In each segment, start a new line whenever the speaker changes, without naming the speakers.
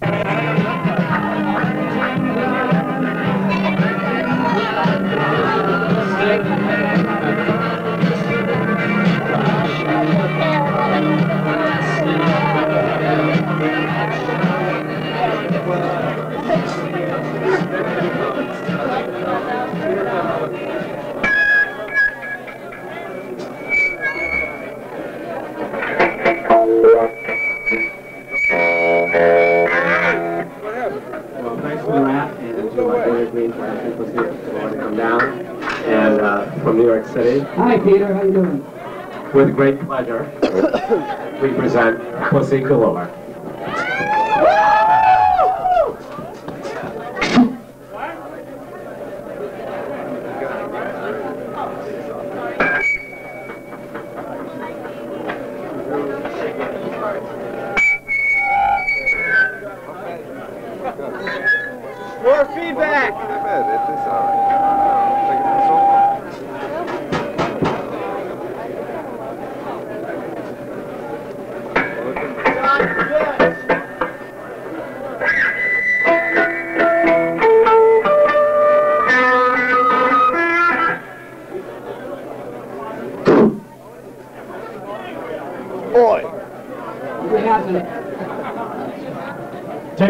Well, from New York City.
Hi, Peter. How you doing?
With great pleasure, we present Pussy Galore.
More feedback.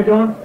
John.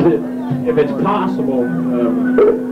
If, it's possible, um,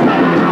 Fuck